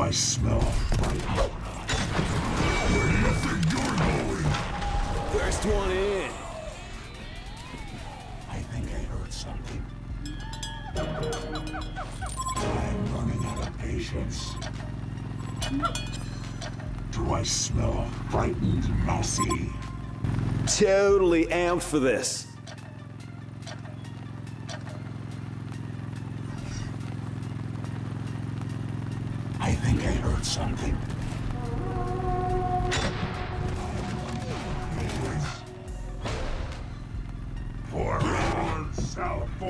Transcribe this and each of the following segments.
Do I smell right? Where do you think you're going? First one in. I think I heard something. I'm running out of patience. Do I smell frightened mousy? Totally amped for this.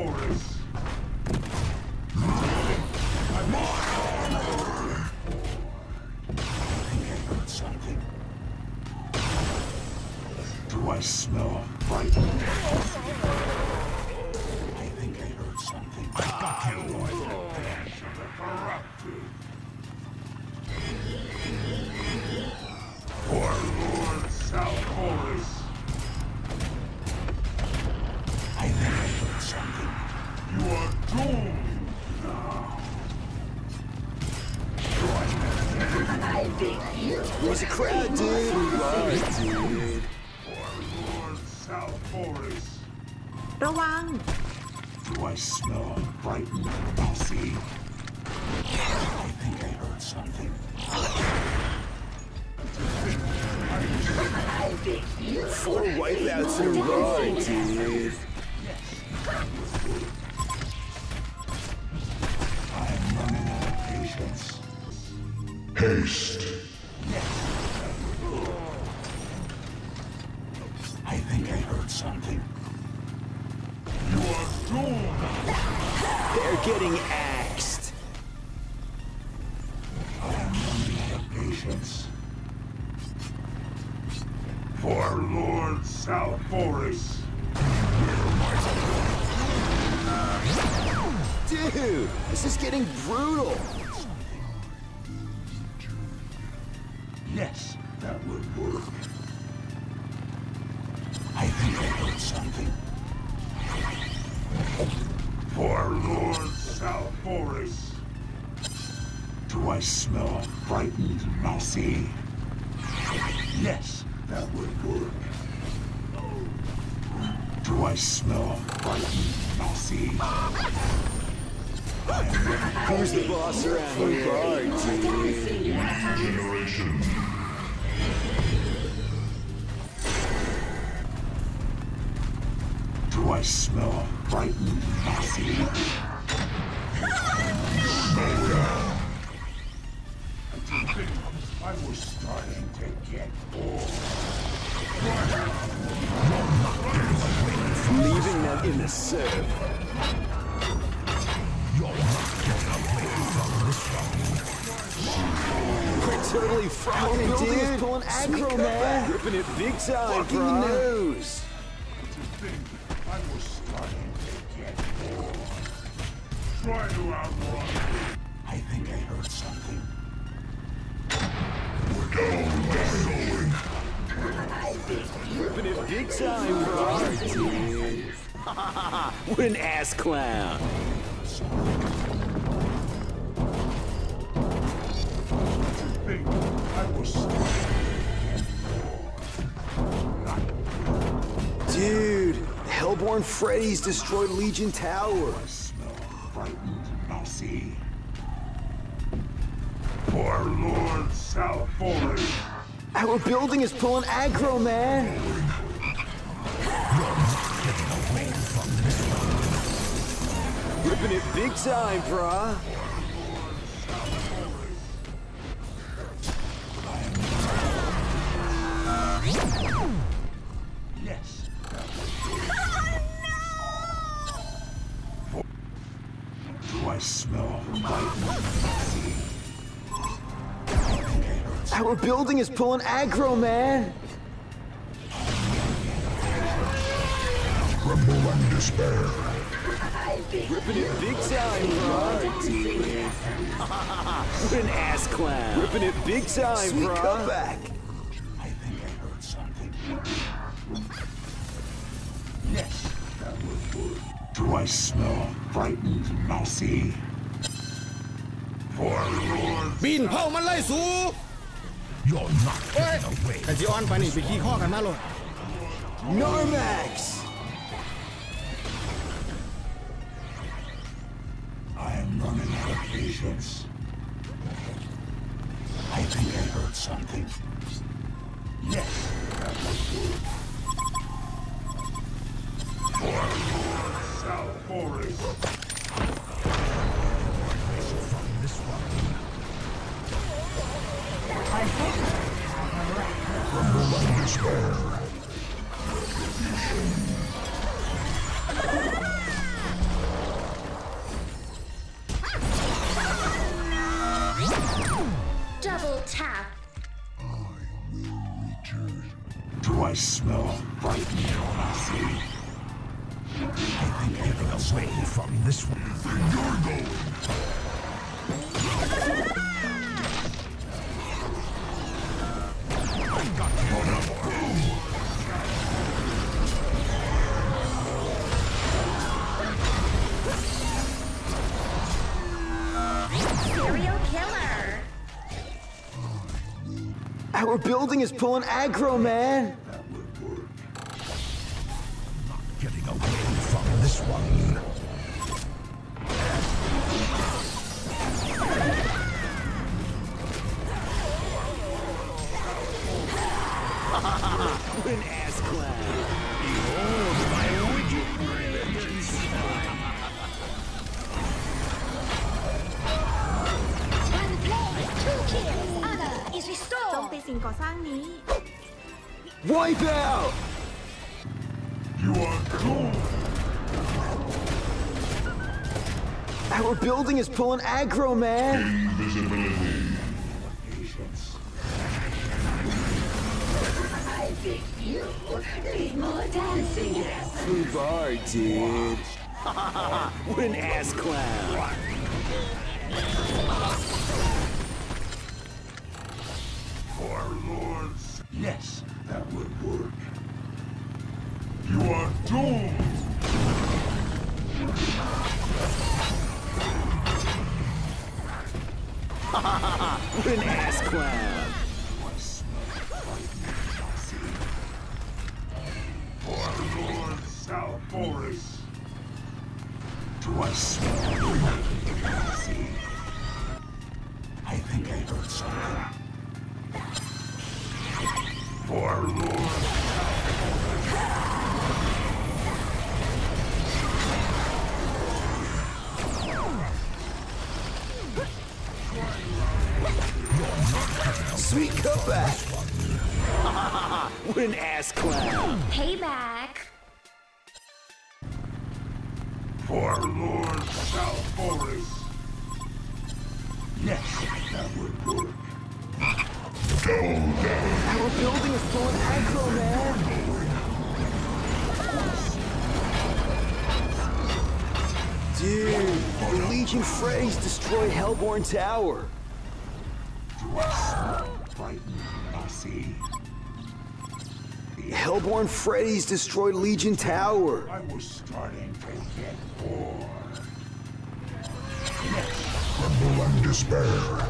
Forest. Lord South Forest. ระวัง Do I smell frightened mousy? I think I heard something. Four wipeouts in a row, dude. I'm running out of patience. Haste. For Lord South Forest. Dude, this is getting brutal. Yes, that would work. I think I heard something. For Lord South Forest. Do I smell frightened mousy? Yes, that would work. Do I smell frightened mousy? Who's the boss around here? Dude. Generation. Do I smell frightened mousy? In the surf. We're totally frothing, dude. Pulling aggro, man. Ripping it big time, Fucking bro. nose. Get. Try to outrun. I think I heard something. We're going, going. Ripping it big time, bro. What an ass clown. Dude, Hellbourne Freddy's destroyed Legion Tower. I smell frightened mousy. For Lord South Our building is pulling aggro, man. Ripping it big time, brah. Yes. Oh Do I smell frightened mousy? I think I heard Our building is pulling aggro, man. Rumble and despair. Ripping it big time, brah. Dude. what an ass clown. Ripping it big time, Sweet brah. comeback. I think I heard something. Yes, that was. Do I smell frightened mousy? For lords, บินเผามันไล่สู you're not เฮ้ย getting away. กันจีออนไปนี่ไปขี้ข้อกันมาโลด Narmax! Patience. I think I heard something. Do I smell frightening see? I think I got away from this one. You're going. You now. Serial. Our building is pulling aggro, man! this one. an ass. Behold my wicked. One blade, two kills. Honor is restored. Wipe out! You are cool. Our building is pulling aggro, man! Patience. I think you need more dancing. Bar, dude. what an ass clown! Lords. Yes, that would work. You are doomed. An ass clown! South Forest. Do I smell what an ass clown! Payback. For Lord South Forest. Yes, that would work. Our building is pulling aggro, man! Dude, the Legion Freys destroyed Hellbourne Tower. Do I smell I see? Hellbourne Freddy's destroyed Legion Tower. I was starting to get bored. Rumble and despair.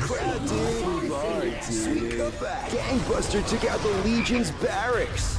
Crowd, dude? Sweet cutback. Gangbuster took out the Legion's barracks.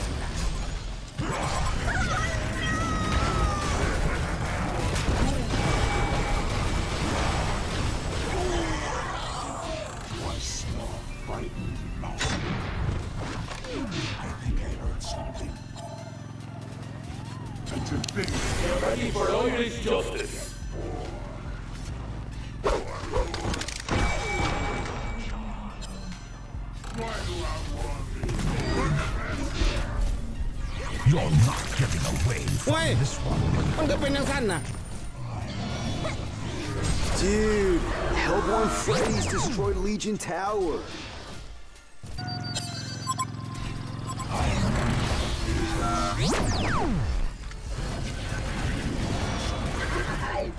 Ready for justice. You're not getting away from Wait. this one. Untuk pindah sana. Dude, Hellbourne Freddy's destroyed Legion Tower.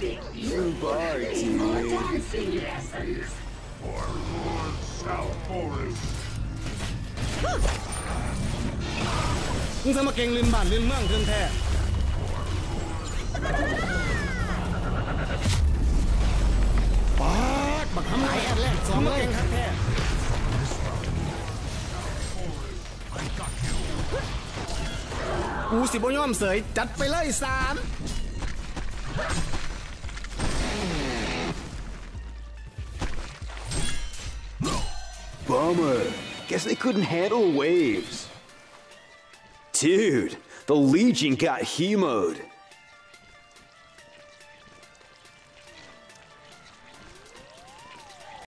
You Bar, need more dancing lessons. For Lord South Forest. มึงจะมาเก่งลินบ้านลินเมืองเทินแท้ปาดบักทำไรแอดแรกสองเก่งครับแท้กูสิบ่ยอมเสยจัดไปเลยสาม Bummer. Guess they couldn't handle waves. Dude, the Legion got He-mode.